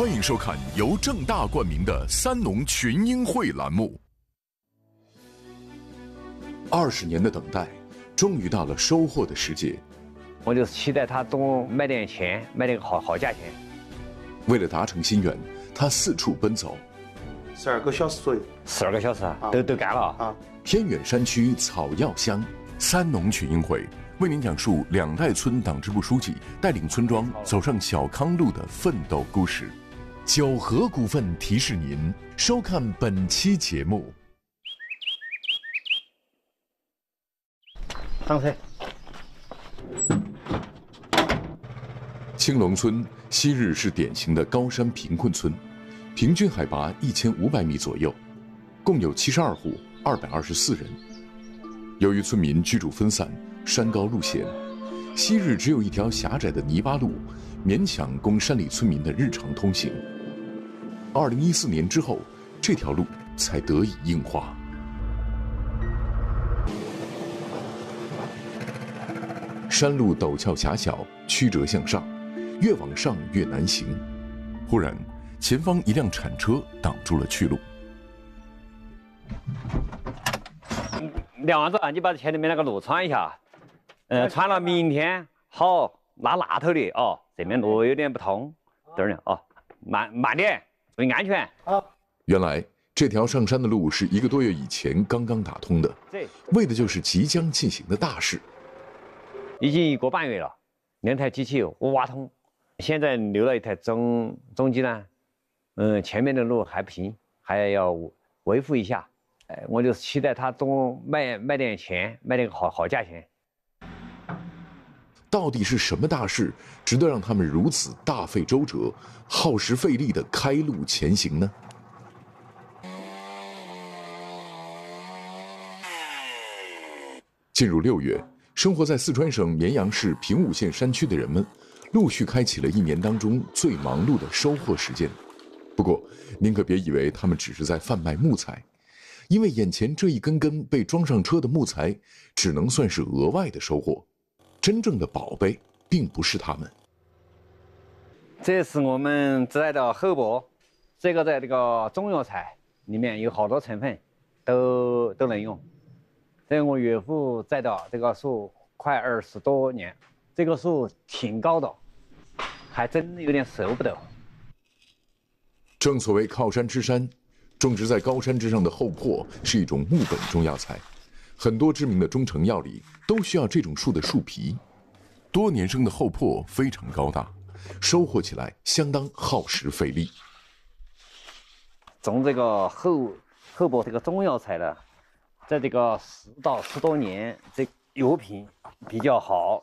欢迎收看由正大冠名的三农群英会栏目。二十年的等待，终于到了收获的时节。我就是期待他多卖点钱，卖点好好价钱。为了达成心愿，他四处奔走。十二个小时左右，十二个小时啊，都都干了啊。偏远山区草药乡，三农群英会为您讲述两代村党支部书记带领村庄走上小康路的奋斗故事。九和股份提示您收看本期节目。上车。青龙村昔日是典型的高山贫困村，平均海拔一千五百米左右，共有七十二户，二百二十四人。由于村民居住分散，山高路险，昔日只有一条狭窄的泥巴路，勉强供山里村民的日常通行。二零一四年之后，这条路才得以硬化。山路陡峭狭小，曲折向上。越往上越难行。忽然，前方一辆铲车挡住了去路。梁王子，你把前面那个路穿一下。呃，穿了明天好拉那头的哦。这边路有点不通，这儿呢哦，慢慢点，注意安全。啊。原来这条上山的路是一个多月以前刚刚打通的，为的就是即将进行的大事。已经一个半月了，两台机器我挖通。现在留了一台中中机呢，嗯，前面的路还不行，还要维护一下。哎，我就是期待他多卖卖点钱，卖点好好价钱。到底是什么大事，值得让他们如此大费周折、耗时费力的开路前行呢？进入六月，生活在四川省绵阳市平武县山区的人们。陆续开启了一年当中最忙碌的收获时间，不过您可别以为他们只是在贩卖木材，因为眼前这一根根被装上车的木材，只能算是额外的收获，真正的宝贝并不是他们。这是我们摘的厚柏，这个在这个中药材里面有好多成分，都都能用。这我岳父栽的这个树快二十多年，这个树挺高的。还真有点舍不得。正所谓靠山吃山，种植在高山之上的厚朴是一种木本中药材，很多知名的中成药里都需要这种树的树皮。多年生的厚朴非常高大，收获起来相当耗时费力。种这个厚厚朴这个中药材呢，在这个十到十多年，这油品比较好。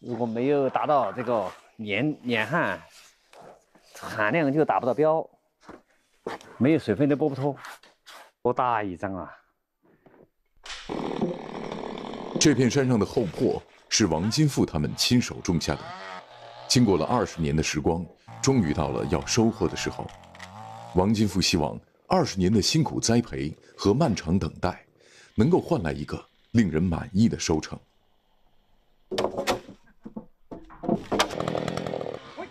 如果没有达到这个。年年旱，产量就达不到标，没有水分都剥不脱，多大一张啊！这片山上的厚朴是王金富他们亲手种下的，经过了二十年的时光，终于到了要收获的时候。王金富希望二十年的辛苦栽培和漫长等待，能够换来一个令人满意的收成。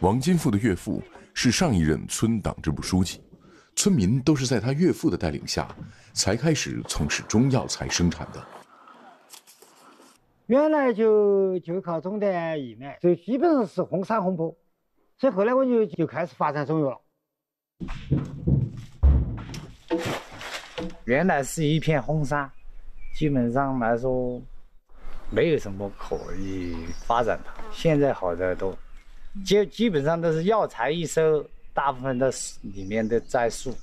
王金富的岳父是上一任村党支部书记，村民都是在他岳父的带领下，才开始从事中药材生产的。原来就就靠种点玉米，就基本上是红山红坡，所以后来我就就开始发展中药了。原来是一片红山，基本上来说没有什么可以发展的，现在好得多。就基本上都是药材一收，大部分都是里面的栽树，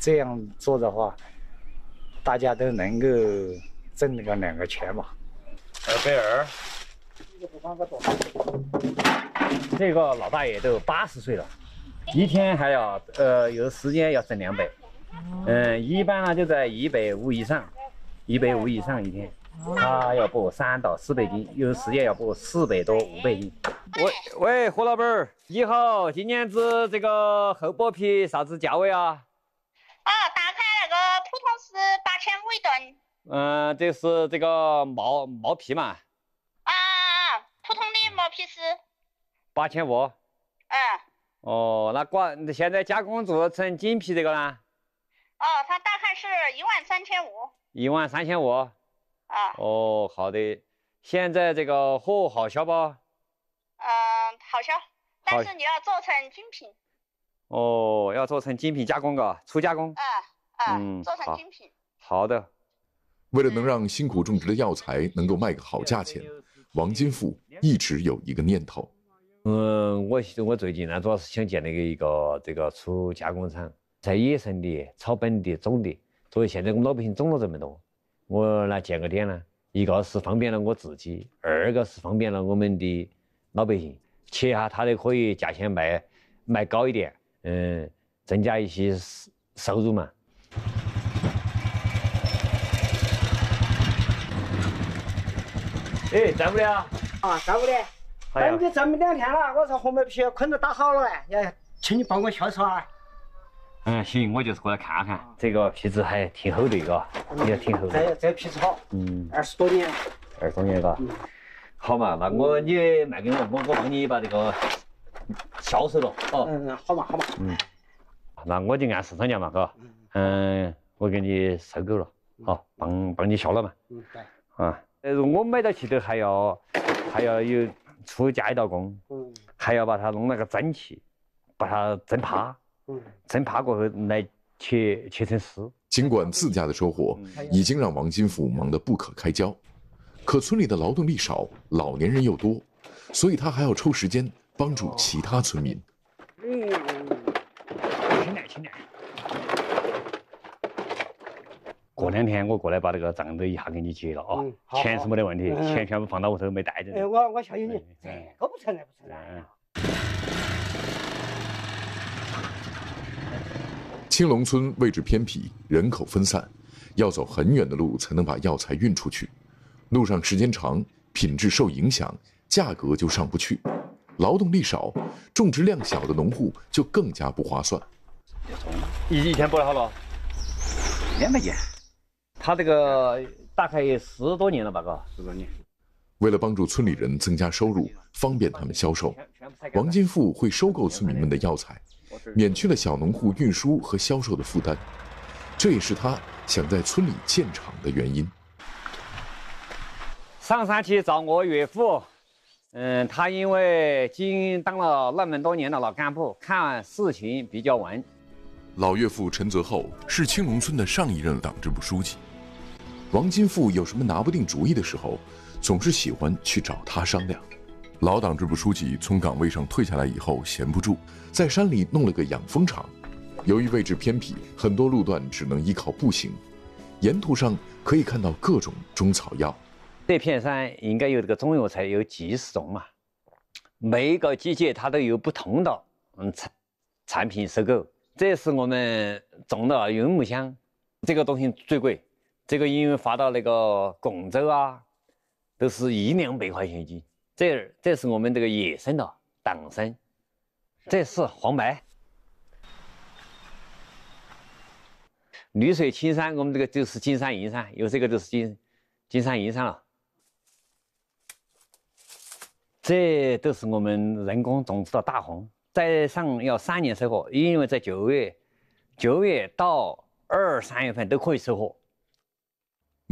这样做的话，大家都能够挣那个两个钱嘛。二百二。这个老大爷都八十岁了，一天还要呃有时间要挣两百，嗯，一般呢就在一百五以上，一百五以上一天。他要补三到四百斤，有时间要补四百多五百斤。喂喂，何老板儿，你好，今年子这个厚薄皮啥子价位啊？啊，大概那个普通是八千五一吨。嗯，这是这个毛毛皮嘛？啊，普通的毛皮是八千五。嗯。哦，那挂现在加工做成精皮这个呢？哦，它大概是一万三千五。一万三千五。啊。哦，好的。现在这个货好销不？嗯，好销，但是你要做成精品。哦，要做成精品加工个，初加工。啊嗯，做成精品。好的。为了能让辛苦种植的药材能够卖个好价钱，王金富一直有一个念头。嗯，我我最近呢，主要是想建那个一个这个初加工厂，在野生的、草本的、种的。所以现在我们老百姓种了这么多，我来建个点呢，一个是方便了我自己，二个是方便了我们的老百姓，切哈它的可以价钱卖卖高一点，嗯，增加一些收入嘛。哎，在不的啊？啊，在屋里。等你这么两天了，我说红梅皮捆都打好了哎，要请你帮我销售啊。嗯，行，我就是过来看看。这个皮子还挺厚的，嘎，也挺厚的。这这皮子好，嗯，二十多年。二十多年，嘎。好嘛，那我你卖给我，我我帮你把这个销售了，哦。嗯嗯，好嘛好嘛。嗯，那我就按市场价嘛，嘎。嗯，我给你收购了，好，帮帮你销了嘛。嗯，对。啊，呃，我买到起都还要还要有。出加一道工，还要把它弄那个蒸汽，把它蒸趴，蒸趴过后来切切成丝。尽管自家的收获已经让王金富忙得不可开交，可村里的劳动力少，老年人又多，所以他还要抽时间帮助其他村民。过两天我过来把这个账都一下给你结了啊，钱是没得问题，钱全部放到屋头没带着。哎，我我相信你，这个不承认不承认。青龙村位置偏僻，人口分散，要走很远的路才能把药材运出去，路上时间长，品质受影响，价格就上不去，劳动力少，种植量小的农户就更加不划算。一一天播了好多？两百件。他这个大概十多年了吧，哥，十多年。为了帮助村里人增加收入，方便他们销售，王金富会收购村民们的药材，免去了小农户运输和销售的负担。这也是他想在村里建厂的原因。上山去找我岳父，嗯，他因为经当了那么多年的老干部，看事情比较稳。老岳父陈泽厚是青龙村的上一任党支部书记。王金富有什么拿不定主意的时候，总是喜欢去找他商量。老党支部书记从岗位上退下来以后，闲不住，在山里弄了个养蜂场。由于位置偏僻，很多路段只能依靠步行，沿途上可以看到各种中草药。这片山应该有这个中药材有几十种嘛，每一个季节它都有不同的嗯产产品收购。这是我们种的云木香，这个东西最贵。这个因为发到那个广州啊，都是一两百块钱一斤。这这是我们这个野生的党参，这是黄白。绿水青山，我们这个就是金山银山，有这个就是金金山银山了。这都是我们人工种植的大红，在上要三年收获，因为在九月九月到二三月份都可以收获。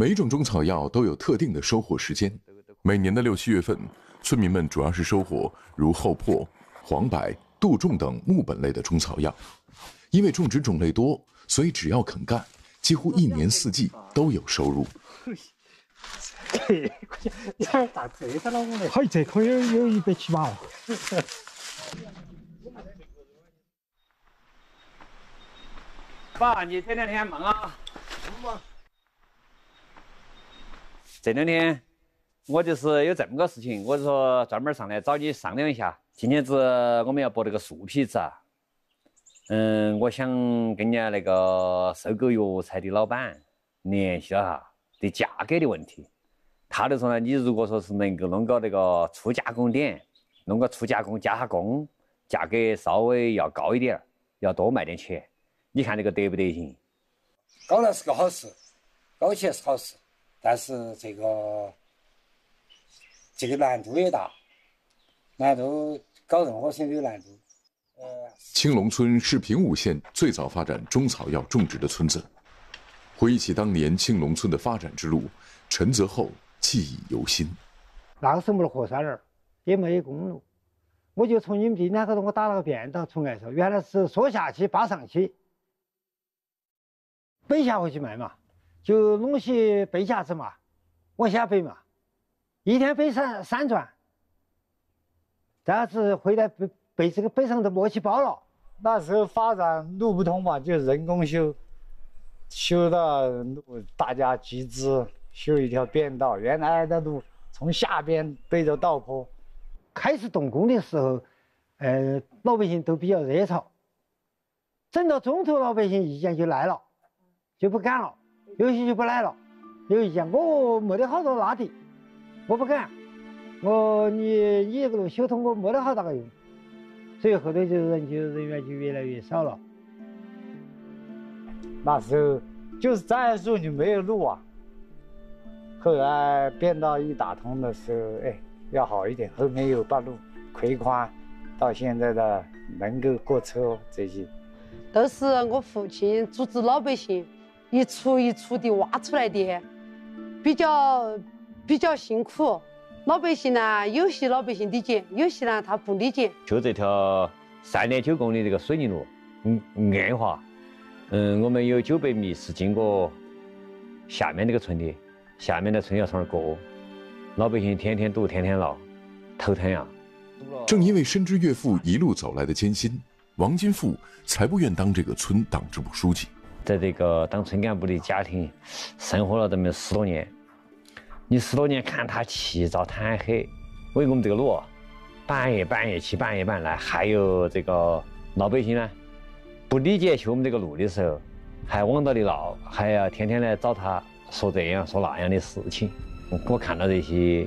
每种中草药都有特定的收获时间，每年的六七月份，村民们主要是收获如厚朴、黄柏、杜仲等木本类的中草药。因为种植种类多，所以只要肯干，几乎一年四季都有收入。这你看咋这？可以有一百七八万。爸，你这两天忙啊？忙。这两天我就是有这么个事情，我就说专门上来找你商量一下。今天子我们要剥这个树皮子啊，嗯，我想跟人家那个收购药材的老板联系了哈，对价格的问题。他就说呢，你如果说是能够弄个那个初加工点，弄个初加工加下工，价格稍微要高一点，要多卖点钱。你看这个得不得行？当然是个好事，高起来是好事。但是这个这个难度也大，难度搞任何事情都有难度。青龙村是平武县最早发展中草药种植的村子。回忆起当年青龙村的发展之路，陈泽厚记忆犹新。那个时候没得河山儿，也没有公路，我就从你们地那口头我打了个便道从外头，原来是说下去扒上去，背下回去卖嘛，就弄些背架子嘛，往下背嘛，一天背三三转，这样子回来背背这个背上都磨起包了。那时候发展路不通嘛，就人工修，修到路大家集资修一条便道。原来的路从下边背着道坡，开始动工的时候，呃，老百姓都比较热潮。整到中途，老百姓意见就来了，就不干了，有些就不来了。有意见，我没得好多拉的，我不干。我你你这个路修通，我没得好大个用。所以后头就人就人员就越来越少了。那时候就是再说就没有路啊。后来便道一打通的时候，哎，要好一点。后面有把路亏宽，到现在的能够过车这些。都是我父亲组织老百姓一锄一锄地挖出来的，比较比较辛苦。老百姓呢，有些老百姓理解，有些呢他不理解。就这条三点九公里这个水泥路，嗯，暗化，嗯，我们有九百米是经过下面这个村的，下面的村要从那儿过，老百姓天天堵，天天闹，头疼呀。正因为深知岳父一路走来的艰辛，王金富才不愿当这个村党支部书记。在这个当村干部的家庭生活了这么十多年。你十多年看他起早贪黑，为我们这个路半夜半夜起半夜半来，还有这个老百姓呢不理解修我们这个路的时候，还往到的闹，还要天天来找他说这样说那样的事情。我看到这些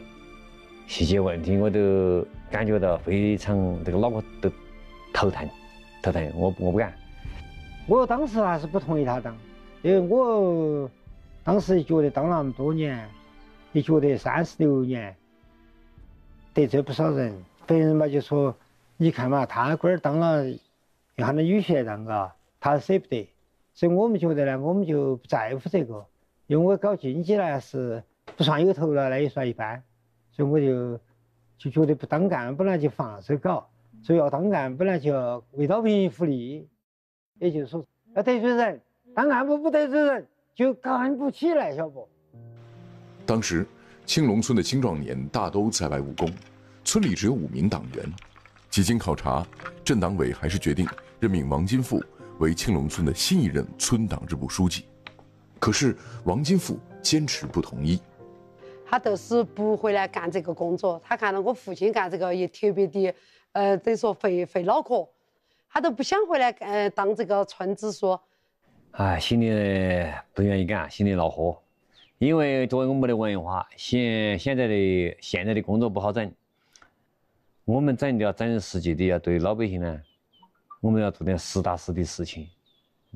细节问题，我都感觉到非常这个脑壳都头疼，头疼。我我不敢。我当时还是不同意他当，因为我当时觉得当那么多年。你觉得三十六年得罪不少人，别人嘛就说，你看嘛，他官儿当了，又喊他女婿来当嘎，他舍不得，所以我们觉得呢，我们就不在乎这个，因为我搞经济呢是不算有头脑，那也算一般，所以我就就觉得不当干部呢就放手搞，所以要当干部呢就要为老百姓福利，也就是说要得罪人，当干部不得罪人就干不起来，晓不？当时，青龙村的青壮年大都在外务工，村里只有五名党员。几经考察，镇党委还是决定任命王金富为青龙村的新一任村党支部书记。可是，王金富坚持不同意。他都是不回来干这个工作。他看到我父亲干这个也特别的，呃，等于说费费脑壳，他都不想回来呃当这个村支书。哎，心里不愿意干，心里恼火。因为作为我们的文化，现现在的现在的工作不好整，我们整的要整实际的，要对老百姓呢，我们要做点实打实的事情，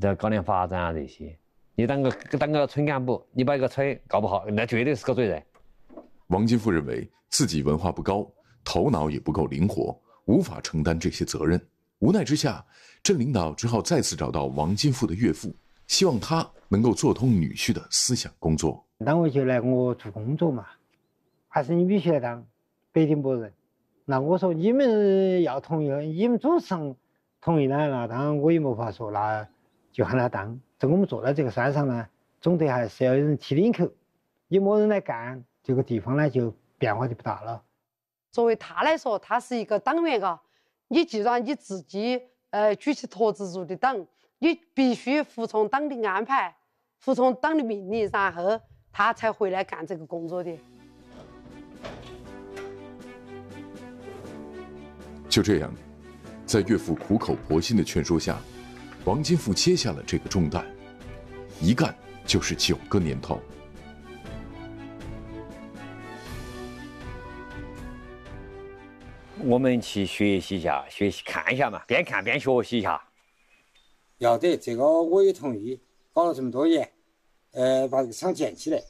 要搞点发展啊这些。你当个当个村干部，你把一个村搞不好，那绝对是个罪人。王金富认为自己文化不高，头脑也不够灵活，无法承担这些责任。无奈之下，镇领导只好再次找到王金富的岳父，希望他能够做通女婿的思想工作。单位就来我做工作嘛，还是你女婿来当，别的没人。那我说你们要同意，你们组织上同意呢，那当然我也没法说，那就喊他当。这我们坐在这个山上呢，总得还是要有人提领口，你没人来干，这个地方呢就变化就不大了。作为他来说，他是一个党员嘎，你既然你自己呃举起坨子入的党，你必须服从党的安排，服从党的命令，然后。他才回来干这个工作的。就这样，在岳父苦口婆心的劝说下，王金富接下了这个重担，一干就是九个年头。我们去学习一下，学习看一下嘛，边看边学习一下。要得，这个我也同意。搞了这么多年。呃，把这个厂建起来，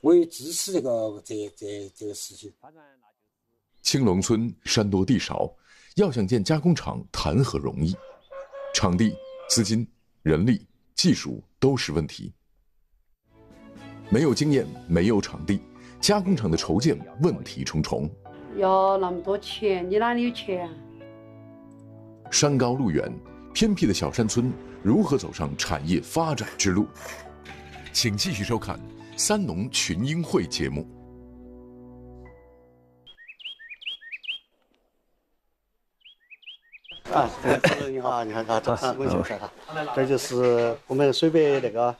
我也支持这个这这这个事情。青龙村山多地少，要想建加工厂，谈何容易？场地、资金、人力、技术都是问题。没有经验，没有场地，加工厂的筹建问题重重。要那么多钱，你哪里有钱？山高路远，偏僻的小山村如何走上产业发展之路？请继续收看《三农群英会》节目。啊，你好，你好，啊，这就是我们水北那个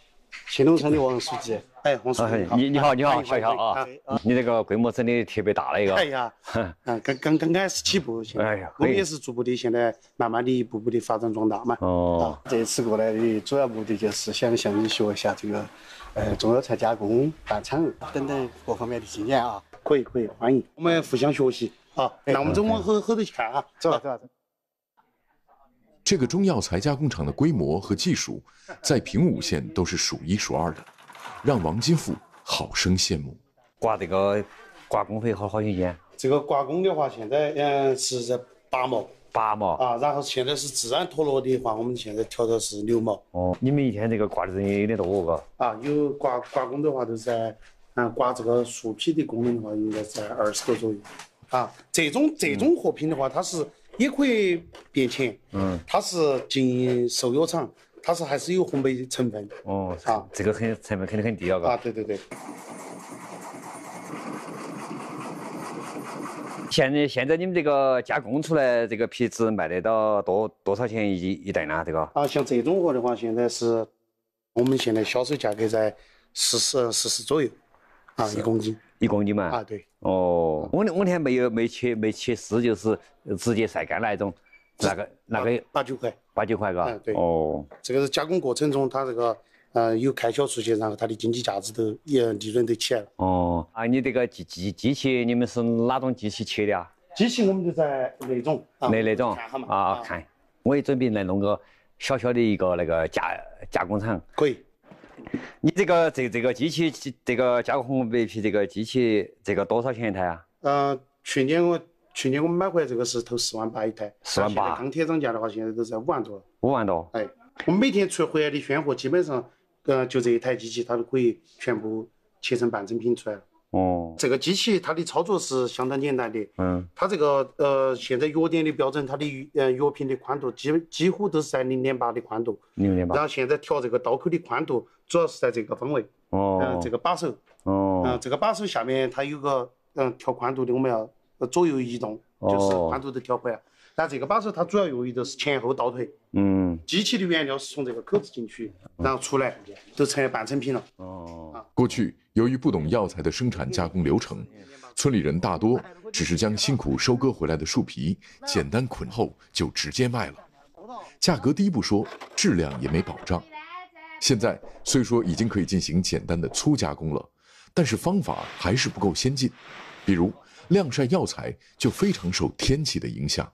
青龙村的王书记，哎，王书记，你你好，你好，笑笑啊，你这个规模真的特别大了一个，哎呀，嗯，刚刚刚开始起步，哎呀，我们也是逐步的，现在慢慢的一步步的发展壮大嘛。哦，这次过来的主要目的就是想向你学一下这个，呃，中药材加工、办厂等等各方面的经验啊。可以，可以，欢迎，我们互相学习。啊。那我们走往后后头去看啊，走走走。这个中药材加工厂的规模和技术，在平武县都是数一数二的，让王金富好生羡慕。挂这个挂工费好好几钱？这个挂工的话，现在嗯是在八毛。八毛啊，然后现在是自然脱落的话，我们现在调到是六毛。哦，你们一天这个挂的人也有点多嘎？啊，有挂挂工的话都在，嗯，挂这个树皮的工人的话，应该在二十多左右。啊，这种这种货品的话，它是。也可以变钱，嗯，它是进兽药厂，它是还是有烘焙成分，哦，啊，这个很成本肯定很低了，啊，对对对。现在现在你们这个加工出来这个皮子卖得到多多少钱一一袋呢？这个？啊，像这种货的话，现在是我们现在销售价格在四十四十左右，啊，一公斤。一公斤嘛？啊，对。哦，我我那天没有没切没切丝，就是直接晒干那一种，那个那个八九块，八九块，嘎。嗯，对。哦，这个是加工过程中，它这个呃有开销出去，然后它的经济价值都也利润都起来了。哦，啊，你这个机机机器，你们是哪种机器切的啊？机器我们就在那种，那那种。啊，看。我也准备来弄个小小的一个那个加加工厂。可以。你这个这这个机器，这个加工白皮这个机器，这个多少钱一台啊？嗯，去年我去年我们买回来这个是投四万八一台，四万八。钢铁涨价的话，现在都在五万多。五万多。哎，我们每天出回来的鲜货，基本上，呃，就这一台机器，它都可以全部切成半成品出来了。哦，这个机器它的操作是相当简单的。嗯，它这个呃，现在药店的标准，它的呃药品的宽度几几乎都是在零点八的宽度。零点八。然后现在调这个刀口的宽度，主要是在这个方位。哦。嗯，这个把手。哦。嗯，这个把手下面它有个嗯调宽度的，我们要左右移动，就是宽度的调回来。但这个把手它主要用于的是前后倒退。嗯。机器的原料是从这个口子进去，然后出来就成半成品了。哦。过去。由于不懂药材的生产加工流程，村里人大多只是将辛苦收割回来的树皮简单捆后就直接卖了，价格低不说，质量也没保障。现在虽说已经可以进行简单的粗加工了，但是方法还是不够先进，比如晾晒药材就非常受天气的影响。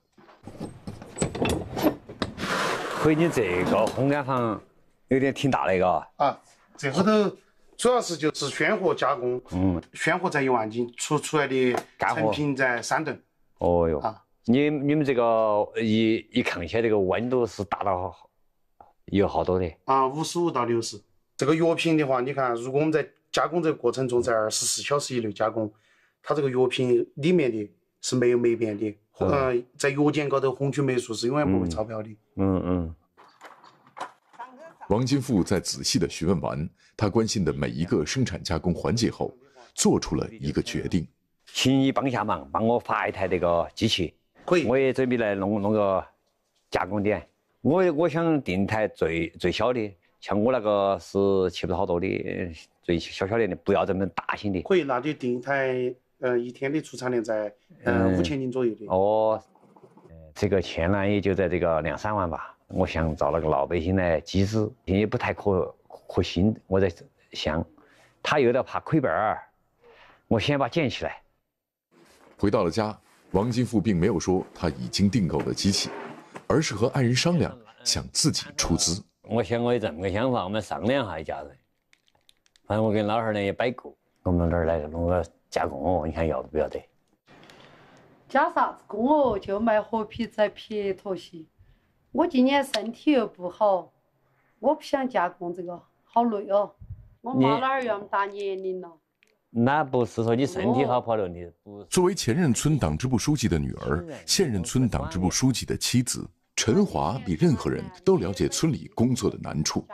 回你这个烘干房有点挺大的一个啊，这后头。主要是就是鲜活加工，嗯，鲜活在一万斤，出出来的成品在三吨。哦哟，啊，你你们这个一一炕下这个温度是达到有好多的？啊，五十五到六十。这个药品的话，你看，如果我们在加工这个过程中，在二十四小时以内加工，它这个药品里面的是没有霉变的，嗯，在药检高头红曲霉素是永远不会超标的。嗯嗯。王金富在仔细的询问完他关心的每一个生产加工环节后，做出了一个决定，请你帮下忙，帮我发一台这个机器。可以，我也准备来弄弄个加工点。我我想订台最最小的，像我那个是切不到好多的，最小小点的，不要这么大型的。可以，那就订一台，呃，一天的出产量在呃五千斤左右的。哦，这个钱呢，也就在这个两三万吧。我想找那个老百姓来集资，也不太可可行。我在想，他有点怕亏本儿，我先把建起来。回到了家，王金富并没有说他已经订购了机器，而是和爱人商量，想自己出资。我想我有这么个想法，我们商量下一家人。反正我跟老汉儿呢也摆过，我们这儿来弄个加工哦，你看要不要得？加啥子工哦？就卖活皮在撇脱些。我今年身体又不好，我不想加工这个，好累哦。我妈那儿又那么大年龄了。那不是说你身体好不好了，你不。作为前任村党支部书记的女儿，现任村党支部书记的妻子陈华，比任何人都了解村里工作的难处，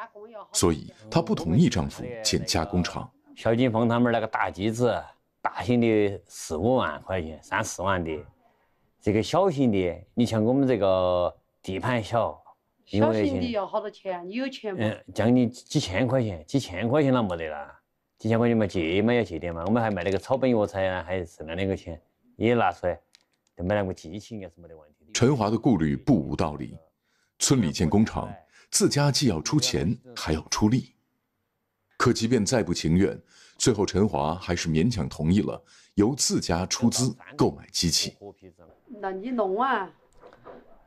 所以她不同意丈夫建加工厂。肖金峰他们那个大机子，大型的四五万块钱，三四万的；这个小型的，你像我们这个地盘小，小型的要好多钱？你有钱吗？嗯，将近几千块钱，几千块钱那没得了。几千块钱嘛，借嘛要借点嘛。我们还卖那个草本药材啊，还剩了两个钱，也拿出来，就买那个机器应该是没得问题。陈华的顾虑不无道理，村里建工厂，自家既要出钱，还要出力。可即便再不情愿，最后陈华还是勉强同意了，由自家出资购买机器。那你弄啊？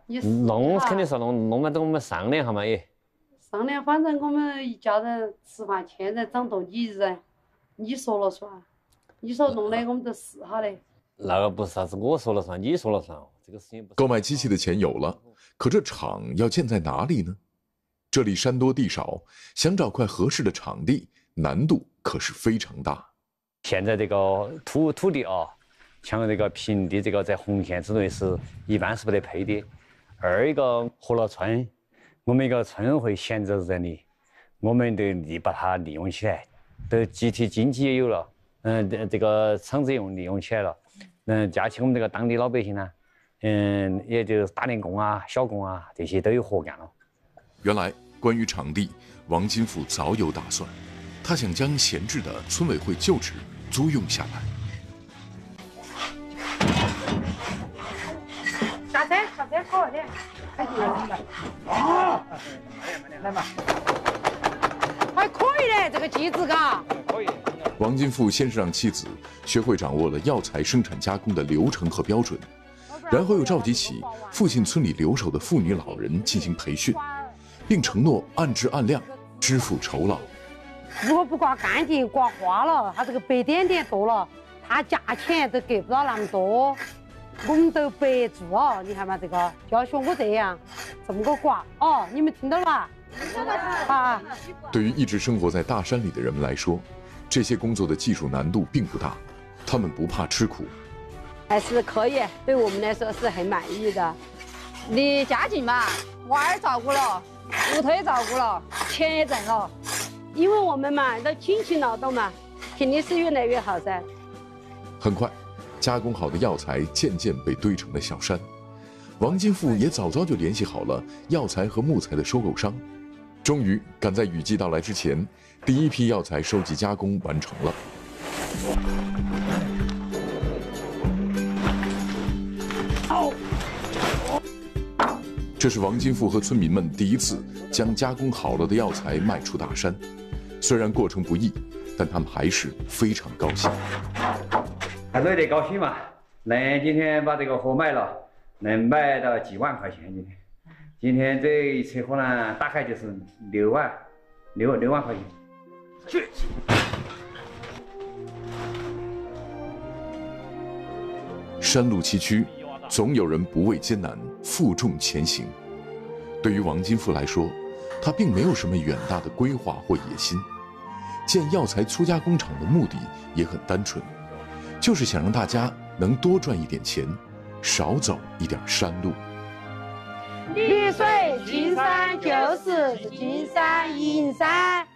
你弄肯定是弄，弄嘛等我们商量下嘛也。商量，反正我们一家人吃饭，天然长动，你一人。你说了算，你说弄的我们都试下嘞。那个不是啥子我说了算，你说了算，这个事情。购买机器的钱有了，可这厂要建在哪里呢？这里山多地少，想找块合适的场地，难度可是非常大。现在这个土土地啊，像这个平地，这个在红线之内是一般是不得配的。二一个河洛村，我们一个村会闲置人力，我们得利把它利用起来。都集体经济也有了，嗯，这个厂子用利用起来了，嗯，加起我们这个当地老百姓呢，嗯，也就是打点工啊、小工啊这些都有活干了。原来关于场地，王金富早有打算，他想将闲置的村委会旧址租用下来。下车，下车，快点，快点，啊，来嘛。还可以嘞，这个机子嘎。可以。王金富先是让妻子学会掌握了药材生产加工的流程和标准，然后又召集起附近村里留守的妇女老人进行培训，并承诺按质按量支付酬劳。如果不刮干净，刮花了，它这个白点点多了，它价钱都给不到那么多，我们都白做哦。你看嘛，这个就要学我这样，这么个刮哦，你们听到了吧？啊！对于一直生活在大山里的人们来说，这些工作的技术难度并不大，他们不怕吃苦，还是可以，对我们来说是很满意的。离家近嘛，娃儿照顾了，屋头也照顾了，钱也挣了，因为我们嘛都辛勤劳动嘛，肯定是越来越好噻。很快，加工好的药材渐渐被堆成了小山，王金富也早早就联系好了药材和木材的收购商。终于赶在雨季到来之前，第一批药材收集加工完成了。这是王金富和村民们第一次将加工好了的药材卖出大山，虽然过程不易，但他们还是非常高兴。还是有点高兴嘛，能今天把这个货卖了，能卖到几万块钱今天。今天这一车货呢，大概就是六万，六六万块钱。去。山路崎岖，总有人不畏艰难，负重前行。对于王金富来说，他并没有什么远大的规划或野心。建药材粗加工厂的目的也很单纯，就是想让大家能多赚一点钱，少走一点山路。绿水青山就是金山银山。